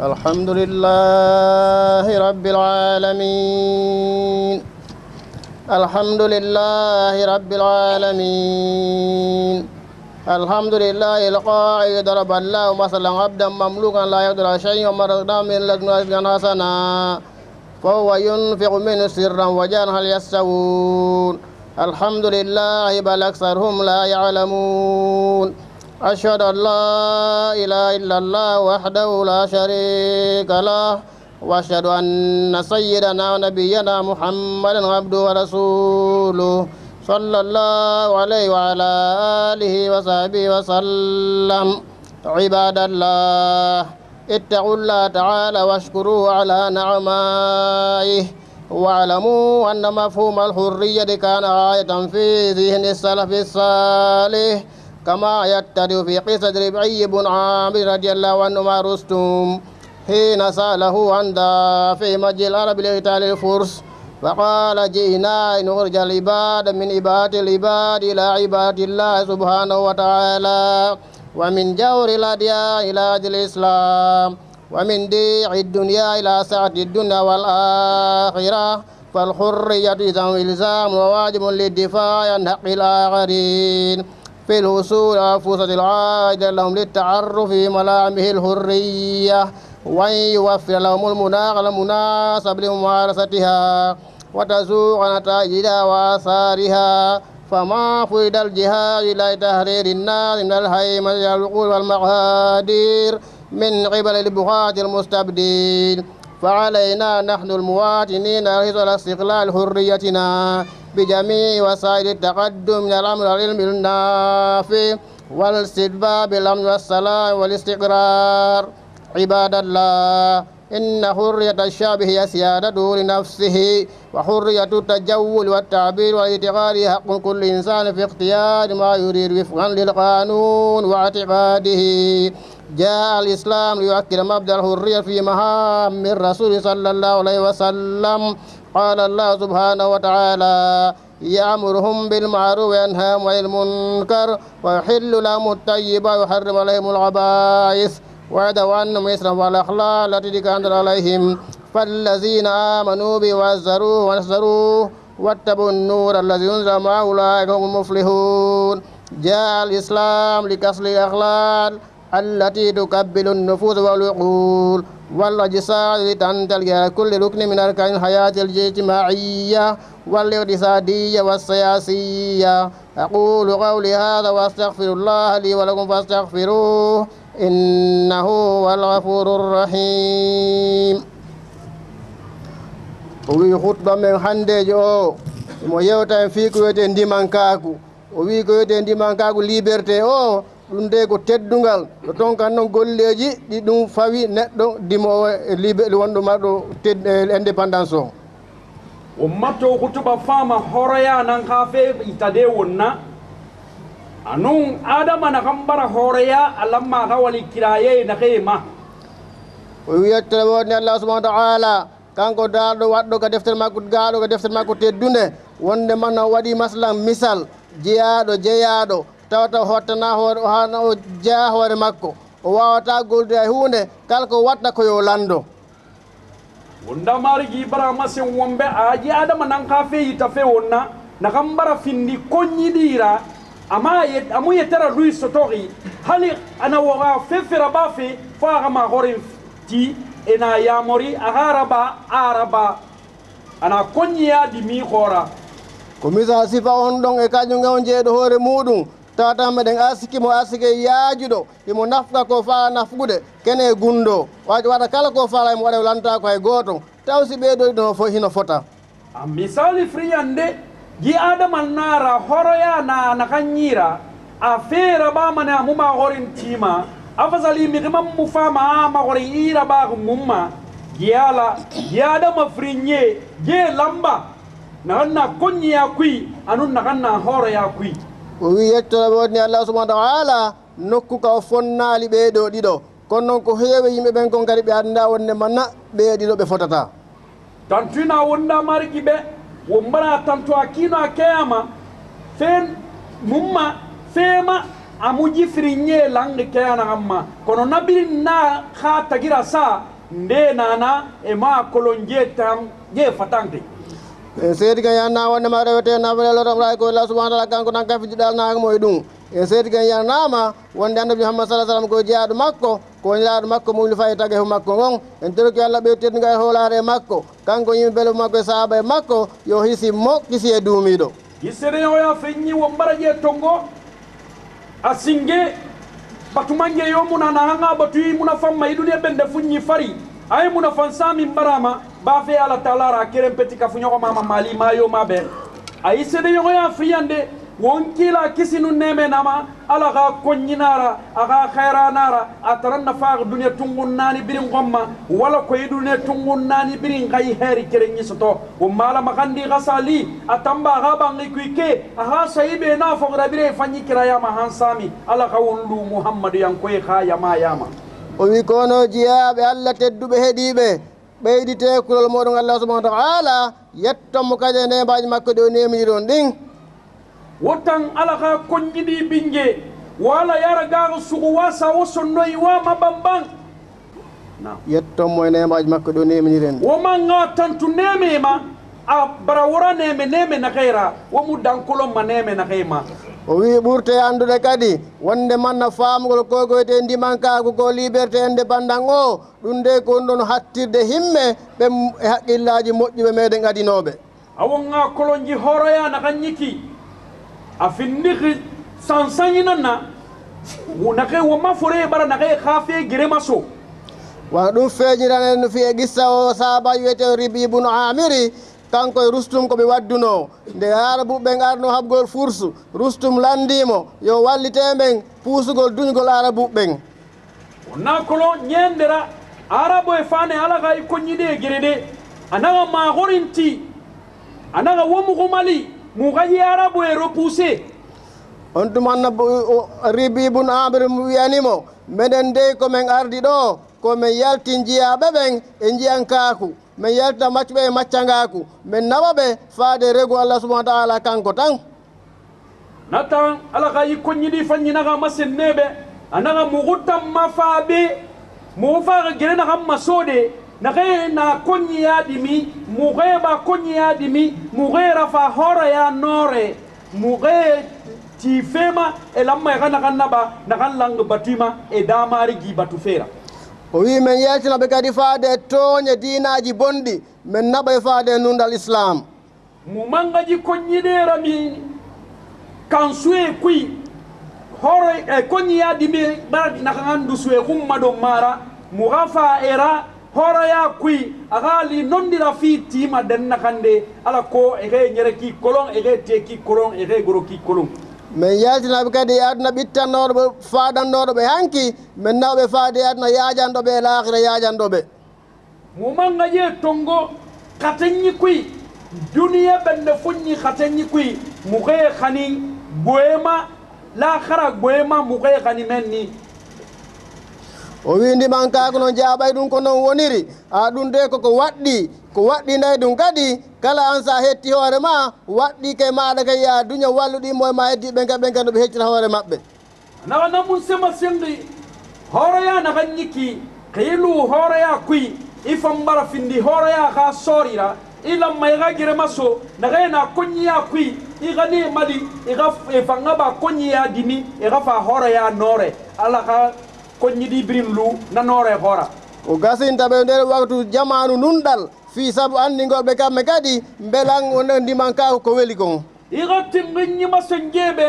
الحمد لله رب العالمين. الحمد لله رب العالمين. الحمد لله القائد ضرب الله مثلا عبدا مملوكا لا يقدر ومن رزقناه من رزقا حسنا. فهو ينفق منه سرا وجهرا هل يستوون الحمد لله بل أكثرهم لا يعلمون. أشهد أن لا إله إلا الله وحده لا شريك له وأشهد أن سيدنا ونبينا محمدا عبده ورسوله صلى الله عليه وعلى آله وصحبه وسلم. عباد الله اتقوا الله تعالى واشكروه على نعمائه واعلموا أن مفهوم الحرية كان آية في ذهن السلف الصالح. كما يتدي في قصة ربعي بن عامر رضي الله عنه مع رستم حين سأله عن دافع مجد العرب لقتال الفرس فقال جئنا نخرج العباد من عباد العباد إلى عباد الله سبحانه وتعالى ومن جور الأديان إلى دين الإسلام ومن ديع الدنيا إلى سعة الدنيا والآخرة فالحرية إلزام وواجب للدفاع عن حق الآخرين. في الوصول فرصة العاجل لهم للتعرف في ملامه الحرية وأن يوفر لهم المناخ المناسب لممارستها وتزوق نتائجها وآثارها فما فرد الجهاد إلى تحرير الناس من الهيمنة والعقول والمقادير من قبل البغاة المستبدين. فعلينا نحن المواطنين على استقلال حريتنا. بجميع وسائل التقدم من الأمر العلم النافع والاستتباب الأمن والسلام والاستقرار. عباد الله إن حرية الشعب هي سيادته لنفسه وحرية التجول والتعبير والاعتقاد حق كل إنسان في اختيار ما يريد وفقا للقانون واعتقاده. جاء الإسلام ليؤكد مبدأ الحرية في مهام الرسول صلى الله عليه وسلم قال الله سبحانه وتعالى يأمرهم بالمعروف وينهاهم عن المنكر ويحل لهم الطيب ويحرم عليهم الخبائث ويدعو عنهم إسرهم والأخلاق التي كانت عليهم. فالذين آمنوا به وعزروه ونصروه واتبعوا النور الذي أنزل معه أولئك هم المفلحون. جاء الإسلام لكسر الأخلاق التي تكبل النفوس والعقول والأجساد على كل ركن من أركان الحياة الاجتماعية والإقتصادية والسياسية. أقول قولي هذا وأستغفر الله لي ولكم فاستغفروه إنه هو الغفور الرحيم. O wi hutba men handejo o mo yewta en fii ko wiyete ndimankaku o wi ko wiyete ndimankaku ɗum de ko teddungal. To toon kan noon golleji ɗi ɗum fawi neɗɗo dimowo e libe e wonɗo marɗo e indépendance o. O matto hutuba fama horoya nan ha fe itade wonna. Anun adama na kan bara horoya alamma ka wali kiraye na ke ma. O wiyattara woni allah subahana taala kanko daɗo waɗɗo ko deftere makko gaɗo ko deftere makko teddunde wonde man no waɗi maslan misal jeyaɗo jeyaɗo tawata hottana hoore hana o jeeya hoore makko. O wawata goldude e hunde kala ko watta ko yo lando. Wondamarigi ibrahima sen wonɓe aji adama nan ka fe yita fe wonna nakan mbara findi koñiɗira ama amu yetera lui sotori hali ana woga fefera ba fe fo agama horen ti ena yamori aga raba araba ana koñiya dimi hoora. Ko misa sifa on ɗon e kañum gawn jeeɗo hoore muɗum. tawata meɗen asiki mo asike yaajuɗo imo nafka ko fala nafgude kene e gunɗo waɗa kala ko fala imo e waɗa o lanta ko hay goto taw si ɓeydoyɗo no fo hino fota. Misali friñande ji adamal naara horoya na nakanñiira a feera ɓamane a muma horin tiima a fasali miximan mu fama a maxori iira ɓaaxi mumma gi adama friñe je lamba naxan na koñiya kuy anun naxan na horoya kuy o wi yettonoɓe wodni allah subahana taala nokku ka o fonnali ɓeeɗo ɗiɗo. Kono noon ko heewi yimɓe ɓen kon kadi ɓe annda wonde manna ɓee ɗiɗo ɓe fotata. Tantuna wonda margi ɓe wo mbara tanto a kino a keyama fen mumma feema amu jifiri ñee lange keyanaxamma kono nabiri na ha tagira sa nde nana e ma kolon je tan je fatanke Eh, en seedi gan yanna wondema rewete nafanelotomray ko allah subahana taala kanko tan kafijiɗal nagamo e eh, ɗum en seedi gan yannama wonde annabi muhammad sala sallam ko jeeyaɗo makko. Ko ñiraɗo makko mumli fayi tague fo makko gon en teroki allah ɓe tedduga e hoolare e makko kanko yimɓe bele makko e sahaba e makko, yo hisi mo kisi e duumiɗo yisereyoya feññi wo mbara ƴe tongo. A singe batumange yo muna nahanga, batuyi muna famma yiɗune ɓende fuñi fari. a ye mun nafansan min barama b'a fɛ ala taala ra keren peti kafuɲɔgɔnma ma mali ma yo ma bɛ a y' sedeɲɔgɔnya fiyande won kila kisinu neme nama ala ga konyinara a khairanara ataran nafa dunya tungun nani birin gomma wala ko dunya tungun nani birin gai heri keren yisoto o mala makandi gasali kui ke bangi kuike aha saibe na fogra bire fanyi han mahansami ala ga wonlu muhammadu yankoy kha yama yama. o wi kono jeyaɓe allah tedduɓe heeɗiɓe ɓeydite kulol moɗon allah subahana taala yettomo kadi e ndembaji makko ɗo nemiji ɗon ɗin. Wottan ala ha konjiɗi ɓingue wala yara garo sugu wasa wo sonnoyi wama bamban. Yettomo e ndembaji makko ɗo neminiren womaga tantu nemema a bara wora neme neme nakayra womu dankolonma neme nakayma o wi ɓurte andude kadi wonde manna faamugol koykoyte ndimankaako ko liberté ende bandan o ɗum nde ko on ɗon hattirde himme ɓe e haqqillaji moƴƴuɓe meɗen adinoɓe a wonga kolonji horoya naka ñiki a finniki sansañinanna nake woma fore ɓara nake haafe girema so wona ɗum feeñiranen no fi e gissa o saaba wiyete ribi ibnu amiri kanko e rustum koɓe wadduno nde arabuɓeɓen arno habgol fursu. Rustum landimo. Yo wallite walliteɓen puusugol duñgol arabuɓeɓen wonna kolo ñendera arabo e fane ala hay i koññiɗe e gere ɗe anaga mahorinti anaga womugumali mugayi arabo e repoussé on tumanna ribi ibnu amiri wiyanimo. Meɗen dey komin ardi ɗo. Komin yalti jiyaɓe ɓen e jiyan kaku men yalta maccu ɓe e maccangaku min nawa ɓe faade regu allah subahana taala kanko tan natan ala ka yi koññiɗi faññi naga ma senneɓe a naga muguttanma faaɓe mo faaka gere nagan masode naxe na koñiyadimi muxeɓa koñiyadimi muxeera fa horaya noore muxe ti fema e lamma xa naxan naɓa naxan lang batuima e damari gi batu feera o wi min yaltinaɓe kadi faade e tooñe diinaji bonɗi min naɓa e faade nundal islam mo mangaji koññiɗerami kan suwe kuy horo e koññiyadi mi ɓaradi naka gandu suwe umma ɗon mara mo ga fa era horoya kuy agaali nondira fi tima denna kande ala ko ege ñere ki kolon ege te ki kolon ege goro ki kolon min yaltinaɓe kadi e aduna ɓittannoɗo ɓe faɗannoɗo ɓe hanki min nawɓe faade e aduna yajanɗoɓe e lahira yajanɗoɓe. Mumanga ye tongo katenñi kuy duniya ɓende foññi katenñi kuy mukeye hani goyema lahara goyema mukeye hani men ni o windi man kako no jaaɓay ɗum ko noon woniri a ɗum de koko waɗɗi. ko waɗɗinay ɗum kadi kala an sa hetti hoore ma waɗɗi waɗɗike maɗa kay ya duña walluɗimo e ma heddiɓe ga ɓen kadi ɓe heccita hoore maɓɓe. Nawa namum sema sendi hooroya nakan ñikki ka yilu hooroya kuy i fambara findi hooroya ka soorira i lammay ka girema so naga na koñiya kuy i xani ne mali i e fanga ba koñiya dimi i ka fa hooroya noore. Ala xa koñidi birin lu na noore hoora o gasinta ɓe nder waktu jamanu nunɗal fii sabu anndingooɓe kamɓe kadi mbelan onon ndiman ka ko weli kon irotti ngeññima so jeeɓe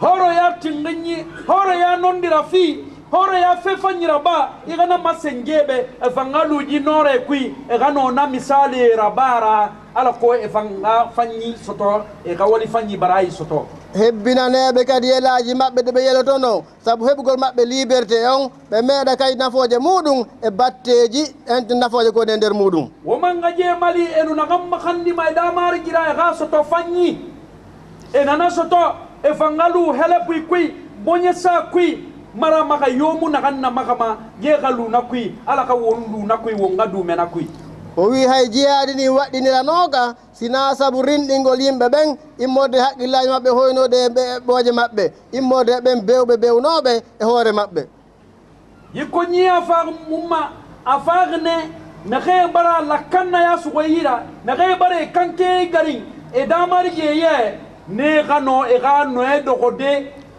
horo ya ti ngeññi horoya nonndira fii horoya fefañira ba igana masse njeeɓe e fanga luuji noore kuy e ganona misali rabara ala ko e fanga faññi soto e ka wali fañi barayi soto. hebbinaneɓe kadi yelaji maɓɓe deɓe yelotono saabu heɓugol maɓɓe liberté on ɓe meeɗa kay nafoje muɗum e batteji ente nafoje koni e nder muɗum. Womanga jeemali enu nagamma handima e ɗamari jira e ha soto fanñi e nana soto e fangalu hele puy kuy boñe sa kuy. Mara maga yomu naganna magama jeegalu na kuy. Ala ka wonlu na kuy wonga dumena kuy. o wi hay jeyaadi ndin waɗɗiniranoka sina sabu rinɗingol yimɓe ɓen immorde haqqillaji maɓɓe hoynode e ɓooje maɓɓe immorde e ɓen bewɓe bewnoɓe e hoore maɓɓe. Yikko ñiya faak mumma a faakne naxeye ɓara lakkannaya sugoyira naxeye ɓara kanke garin e damari yeye ne xano e xa e noye doxode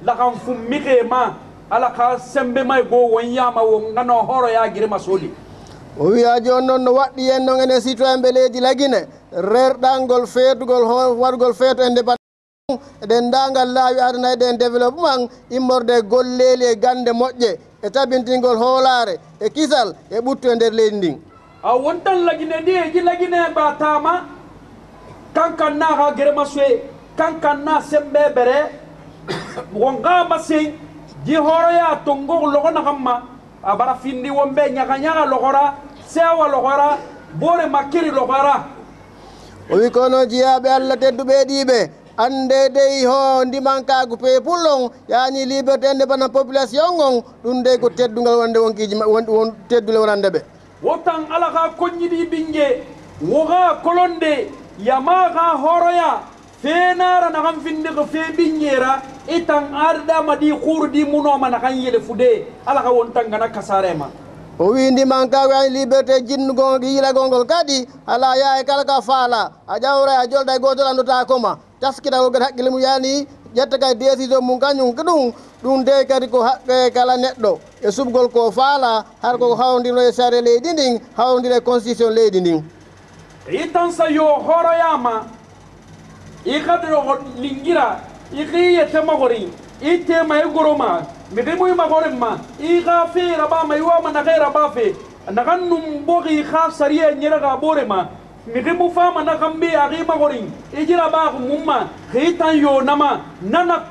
laxan fummi ma ala xa sembema go wonyama wo ngano horo ya girima soli o wiya joni noon no waɗɗi yen noon ene citoyen ɓe leydi laguine rerɗangol feetugol waɗgol feeto e débat eɗen dendagal laawi adana eɗen développement immorde golleli e gande moƴƴe e tabintingol hoolare e kisal e ɓuttu e nder leydi ndin. A wontan lagine ndi e ji lagine mba tama kankan na ha gerema soe kankan na sembe bere wongama masin ji horoya tongog logonaxamma a bara findi wonɓe ñaga ñaga logora sewa logora bore makiri logora o wi kono jiyaɓe allah tedduɓe ɗiɓe ande dey ho ndimankagu peuple on yani liberté indépendant population on ɗum dey ko teddugal wonde wonkiji won teddule wonande ɓe wotan ala ka koññiɗi ɓingue woga kolonde yama ka horoya fenara nakan finde ko fe ɓinguera itan arɗama ɗi kurɗi munoma nakan yele fude ala ka wontan gana kasarema o wi ndimankagu yani liberté jinnugol yiilagolngol kadi ala yaha kala ka faala a ƴawra a jolɗa e gotol andota koma. Taskitagol kadi haqqille mum yani ƴetta kadi décision mum kañum ko ɗum de kadi ko haqqe kala neɗɗo e subgol ko faala har koko hawdino e sare leydi ndin hawdino e constitution leydi ndin itan sa yo horoyama i kadoo lingira i xiye temagori i tema i goroma مقيمو ما غورما إيغا في ربا ما يوما نغير بافي نغنم بوغي خاف سريع نيرغا بورما miximu fama na xambe axima xorin i jira ɓaaxu mumma xii e tan yonama nana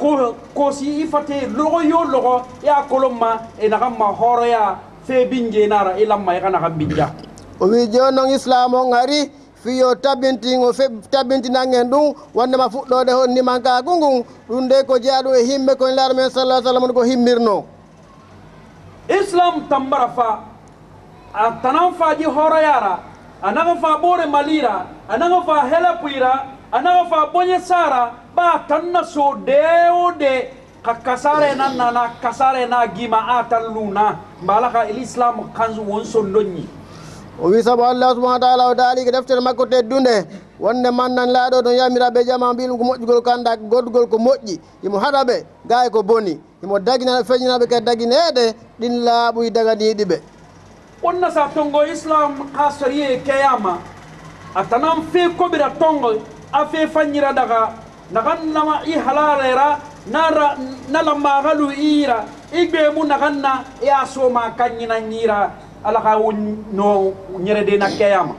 kosi i fate loxo yo loxo i e a kolonma i naxanma xooroya fe binjenara i lamma i xa naxan binja. O wi jonong islam o ngari. Fiyo tabintigo fe tabintinangen ɗum wondema fuɗɗode ho ndimankagu ngun ɗum de ko jeeya ɗum e himɓe koye laara men sallah sallam ko himmirno. Islam tambara fa a tanan faji horoyara a naga fa ɓore malira a fa hela a naga fa boñe sara ba tanna so dewo de ka kasare nan nana kasare na gima a tan luna mbala ka l'islam kansu won o wi saabu allah subahana taala o daalike deftere makko teddunde wonde mannan laaɗo ɗon yamiraɓe jama mbiɗum ko moƴƴugol kanda goɗɗugol ko moƴƴi imo haɗa ɓe gaye ko boni imo daginaɓe feñinaɓe kadi daguineɗe ɗin laaɓuy daganiɗi ɓe. Wonna sa tongo islam ha soriye keyama a tanan fe koɓira tongo a fe fañira daga nagan nama i halalera nara na lambagalu iyira i gbe naganna nagan i a soma kañina ñira ala ka no ñerede nakkeyama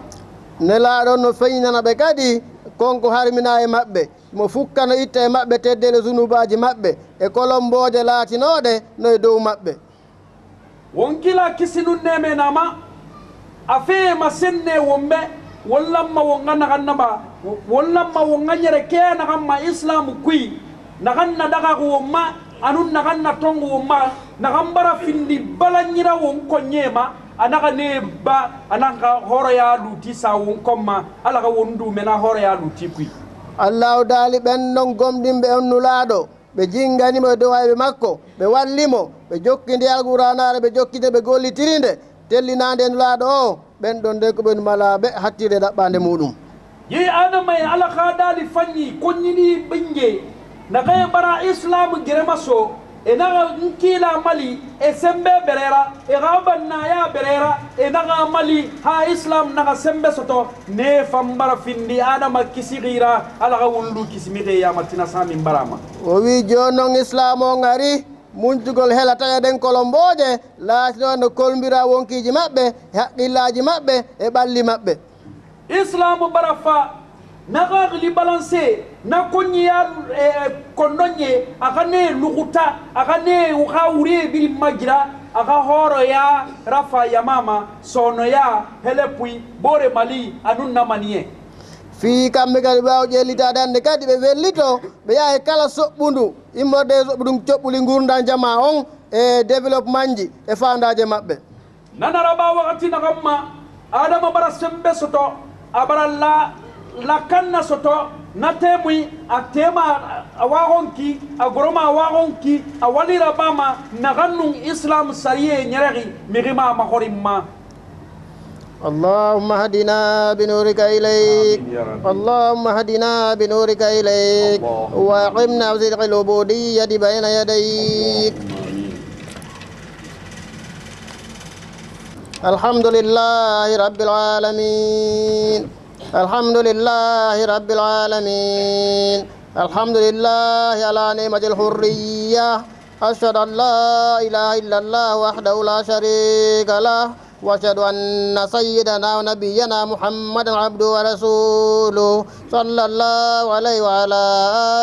nelaaɗo no feñinana ɓe kadi konko harmina e maɓɓe. Mo fukkano itta e maɓɓe teddele zunubaji maɓɓe. E kolomboje laatinoɗe noye dow maɓɓe. Won wonkila kisinun nemenama a feema senne wonɓe wollanma wonga nagannama wollanma wonga ñere ke naganma islamu kuy. Naganna dagaku wonma anun naganna tongu wonma nagan bara findi balañira won koñema anaka ne ba anaka horoya luti sawun komma ala ka wondu mena horoya luti kuy allahu daali ɓen non gomɗinɓe on nulaɗo ɓe jinganimo e dow hayɓe makko ɓe wallimo ɓe jokkidi alquranare ɓe jokkide ɓe gollitirinde tellinade e nulaɗo o ɓen ɗon nde ko ɓen malaɓe hattide ɗaɓɓade muɗum. Yehi adama e ala ha daali fanñi konñini ɓinge nakaye ɓara islam girema so e enaga nkiila mali e sembe berera e ga bannaya berera e naga mali ha islam naga sembe soto ne fambara findi adama kisigira alaga wullu kisimixe yamatina samin barama o wi jonon islam o ngari muntugol helataga ɗen kolomboje laatino no kolmbira wonkiji maɓɓe e haqqillaji maɓɓe e ɓalli maɓɓe. Islamu bara fa naga xili balancé na koñiya kondoñe xa ne luxuta axa ne xa wurie biri magira axa xooroya rafa yamama sonoya helepuy bore mali anun namaniye fi kamɓe kadi ɓaw ƴellitade hannde kadi ɓe wellito ɓe yaha e kala soɓɓundu immorde soɓɓuɗum coɓɓuli ngurnda jama on e développement ji e fandaje maɓɓe nanara ɓa wakati naxamma adama bara sembe soto a bara la kanna soto na temui a tema a wagonki a goroma a wagonki a walira bama nagannun islam sariye nyeregi migima mahorimma اللهم اهدنا بنورك إليك اللهم اهدنا بنورك إليك وأقمنا بصدق العبودية بين يديك الحمد لله رب العالمين الحمد لله رب العالمين. الحمد لله على نعمة الحرية. أشهد أن لا إله إلا الله وحده لا شريك له. وأشهد أن سيدنا ونبينا محمدا عبده ورسوله صلى الله عليه وعلى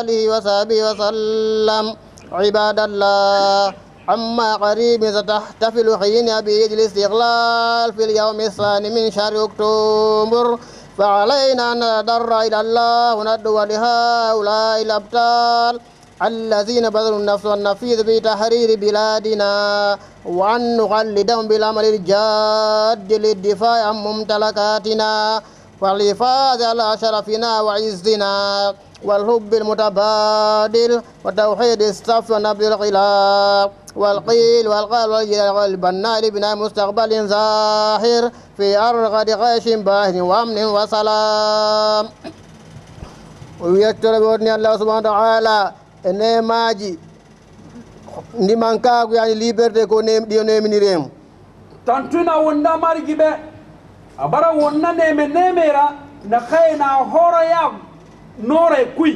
آله وصحبه وسلم. عباد الله أما قريب ستحتفل حين بعيد الاستقلال في اليوم الثاني من شهر أكتوبر. فعلينا أن نتضرع إلى الله وندعو لهؤلاء الأبطال الذين بذلوا النفس والنفيذ في تحرير بلادنا وأن نقلدهم بالعمل الجاد للدفاع عن ممتلكاتنا والحفاظ على شرفنا وعزنا والحب المتبادل وتوحيد الصف ونبذ الخلاف. والقيل والقال والبناء لبناء مستقبل ظاهر في أرغد غيش باهن وأمن وسلام ويتر بورني الله سبحانه وتعالى e nemaji ndimankaku yani liberté ko ɗiyo neminiremo tantuna wonna margi ɓe a bara wonna neme nemera na kayna horoya noore kuy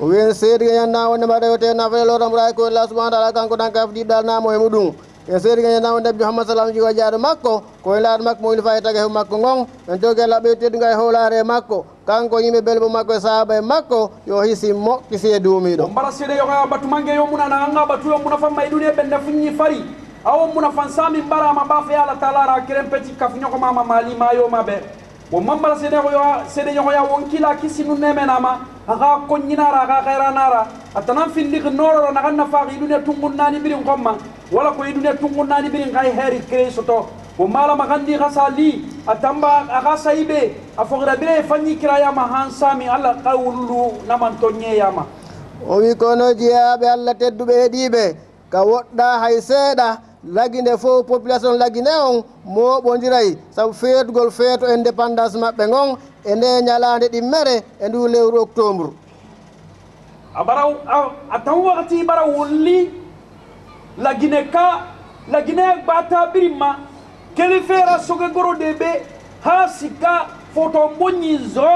wen seedi ganyan na wonde mbaɗa wete nafale lotan ɓuura ko allah subahana taala kanko tan kaf dibɗal namo e muɗum en seedi ganyan na wonde muhammad salam juga jaaɗo makko koye laaɗo makko mo ilfa e taga he makko ngon en jogi allah ɓeytedunga e howlaare e makko kanko yimɓe belbo makko e e makko yo hisi mokkisi e duumiɗo o mbara seede yoga batu mange yo munana anga batu yo muna famma e ɗuni e ɓenne fuñi fari. Awo muna fan sami mbarama mbafe allah talara keren peti kafuñoko mama mali mayo maɓe wo mambara seede yoga seede yogoya wonkila kisi me, nama. aga konnginara aga xeranara atanan fillig nororo naganna faag idune tungunnani birin komma wala ko idune tungunnani birin xay heri créi soto wo malama gandi xa sali atamba aga sayibe a foxira bire fanñi kirayama han sami alla xa wullu namantoñeyama o wi kono jeyaɓe allah tedduɓe heeɗiɓe ka woɗɗa hay seeɗa laginde fof population lagine on moɓodiray saabu feetugol feeto indépendance maɓɓe gon e nde ñalande ɗimmere e ndu lewru octobre. A ɓara a tan wakati ɓara wolli lagine ka lagine gbata birimma keli fera soge gorode ɓe ha sikka foto moñi zo.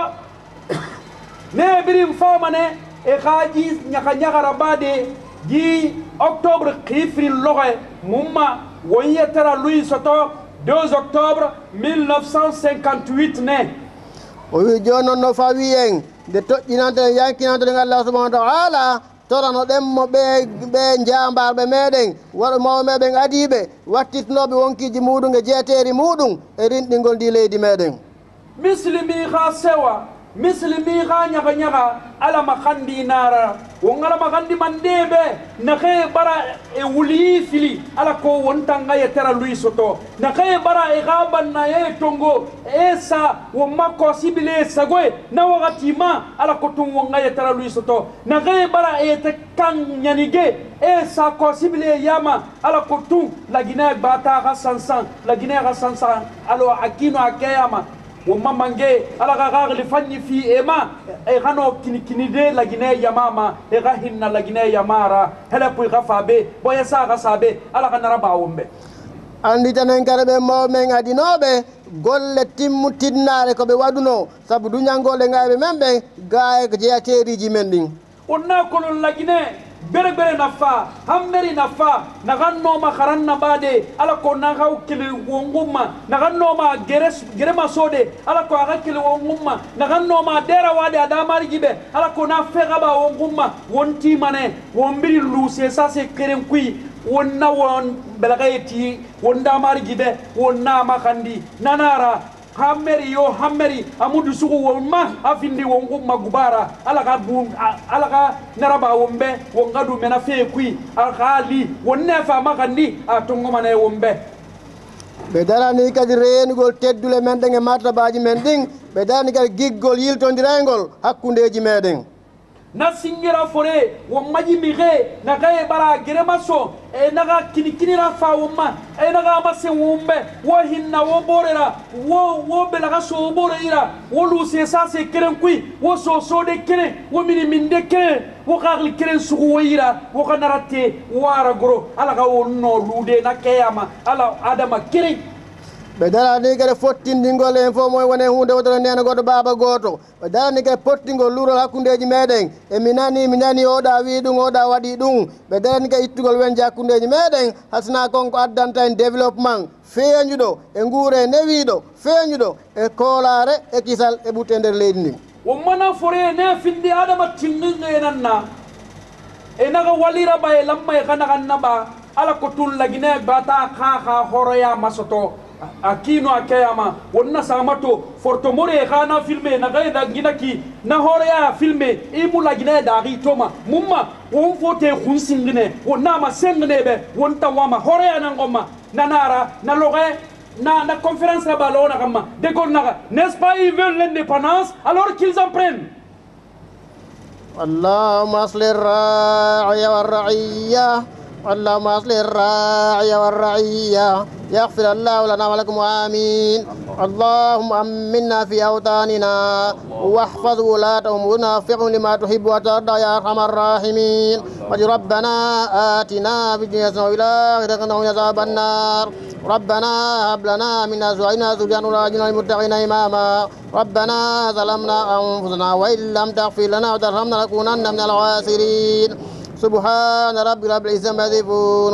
Ne birim famane e xaji ñaka ñakara bade ji octobre xifri loxe mumma won yettara louis soto 2 octobre 1958 ne o wi joni noon no fawi en nde toƴƴinante yankinanteden allah subahana taala torano ɗemmo ɓe ɓe jambarɓe meɗen waɗo mawo meɗen adiɓe wattitnoɓe wonkiji muɗum e jeeteri muɗum e rinɗingol ndi leydi meɗen misilimi ha sewa misilimi ha ñaga ñaga alama kandi nara won alama kandi man ndeɓe naxe bara e wuli fili ala ko wontanga ye tera luy soto. Naxe bara e xa banna ye tongo e sa wo makko sibile sagoye na waxatima ala ko tum wonga ye tera luy soto. Naxe bara e te kan ñanige e sa ko sibile yama ala ko tum lagine gbata xa sansan lagine xa sansan alo a kino a keyama wo mamange ala ga ga li fanyi fi ema e, e gano kini de lagine yamama e ga hinna lagine yamara hele pu ga fabe bo yesa ga sabe ala ga nara ba wombe. Andi tanen karbe mo men adinobe golle timmu tinnare ko ɓe waɗuno saabu duñangole ngaɓe men ɓen gaye ko jeeyateriji men ɗin on na kolon lagine beregbere nafa hameri nafa naga noma haran nabade ala ko naga kili wonguma naga noma geres gerema sode ala ko aga kili wonguma naga noma dera wade adamari gibe ala ko na fega ba wonguma wonti mane wombiri luse sa se keren kui wonna won belagayti wondamari gibe wonna makandi nanara hameri yo hammeri amudu sugu wonma afindi wongu magubara alaka bun alaka naraba wombe wongadu mena fe kui alkhali wonne fa magandi atongo mane wombe. Ɓe darani kadi reenugol teddule men ɗen mata martabaji men ɗin ɓe darani kadi giggol yiltodiragol hakkundeji meɗen na singira fore wo maji mi xe naxa gere so e naxa kinikinira fa womma e naxa ma sen wumbe wo hinna wo borera wo wo belaxa so wo boreyira wo sa se keren kui wo sosode kene wo mini minde kene wo xaxili keren sugu wo yira wo xa narate wara goro ala xa wo no lude na keyama ala adama keren ɓe darani kadi fottindingol en fof moye wone hunde wotoro nena goɗɗo baaba goto. Ɓe darani kadi pottingol lurol hakkudeji meɗen. Emi nani mi nani oɗa wi ɗum oɗa waɗi ɗum. Ɓe darani kadi ittugol wenje hakkudeji meɗen. Hasna konko addanta en développement. Feeñuɗo e guure newiɗo feeñuɗo e, e koolare e kisal e ɓutte nder leydi ndi. Wommana fore ne finde adama tinniɗo e nanna. E naga waliraba e lamma e kanagannaɓa ala ko tun lagine bata ka ka horoya masoto. akino akeyama wonna samato forto more khana filme na gaida ginaki na hore ya filme imula gine dari toma mumma won fote khunsingne wonna ma sengne be wonta wama hore ya nangoma nanara na loge na na conférence la balona kama de naga n'est-ce pas ils veulent l'indépendance alors qu'ils en prennent اللهم اصل الراعي والرعيه اللهم اصلح الراعي والرعية يغفر الله لنا ولكم آمين. اللهم أمنا في أوطاننا. واحفظ ولاة أمورنا وفقهم لما تحب وترضى يا أرحم الراحمين. ربنا آتنا في الدنيا حسنة وفي الآخرة عذاب النار. ربنا هب لنا من أزواجنا ذرية وراجنا للمتقين إماما. ربنا ظلمنا أنفسنا وإن لم تغفر لنا وترحمنا لنكونن من الخاسرين. سبحان رب رب العزة ما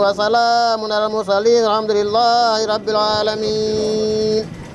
وسلام على المرسلين الحمد لله رب العالمين.